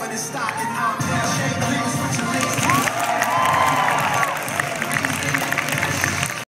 never to stop, and I'm